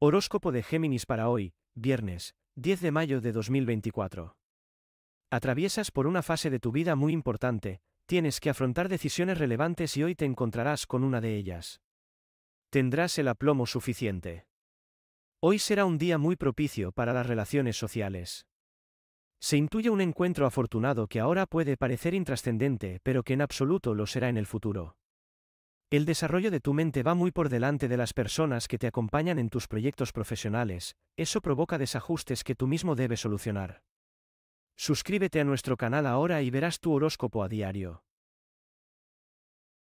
Horóscopo de Géminis para hoy, viernes, 10 de mayo de 2024. Atraviesas por una fase de tu vida muy importante, tienes que afrontar decisiones relevantes y hoy te encontrarás con una de ellas. Tendrás el aplomo suficiente. Hoy será un día muy propicio para las relaciones sociales. Se intuye un encuentro afortunado que ahora puede parecer intrascendente, pero que en absoluto lo será en el futuro. El desarrollo de tu mente va muy por delante de las personas que te acompañan en tus proyectos profesionales, eso provoca desajustes que tú mismo debes solucionar. Suscríbete a nuestro canal ahora y verás tu horóscopo a diario.